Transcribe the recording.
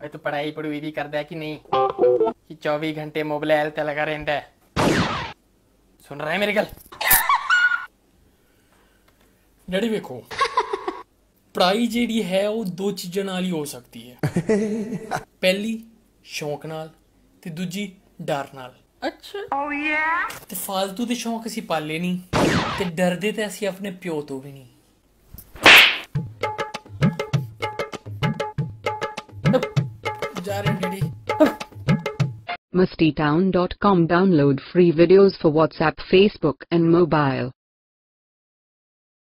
ਓਏ ਤੂੰ ਪੜਾਈ ਪੜੂਈ ਵੀ ਕਰਦਾ ਹੈ ਕਿ ਨਹੀਂ ਕਿ 24 ਘੰਟੇ ਮੋਬਾਈਲ ਤੇ ਲਗਾ ਰਹਿੰਦਾ ਹੈ ਸੁਣ ਰਿਹਾ ਹੈ ਮੇਰੀ ਗੱਲ ਡੈਡੀ ਵੇਖੋ ਪੜਾਈ ਜਿਹੜੀ ਹੈ ਉਹ ਦੋ ਚੀਜ਼ਾਂ ਨਾਲ ਹੀ ਹੋ ਸਕਦੀ ਹੈ ਪਹਿਲੀ ਸ਼ੌਂਕ ਨਾਲ ਤੇ ਦੂਜੀ ਡਰ ਨਾਲ ਅੱਛਾ ਤੇ ਫਾਲਤੂ ਦੇ ਸ਼ੌਂਕ ਅਸੀਂ ਪਾਲੇ ਨਹੀਂ ਤੇ ਡਰਦੇ ਤੇ ਅਸੀਂ ਆਪਣੇ ਪਿਓ ਤੋਂ ਵੀ ਨਹੀਂ ਜਾ ਰਹੇ daddy mustytown.com download free videos for WhatsApp, Facebook and mobile.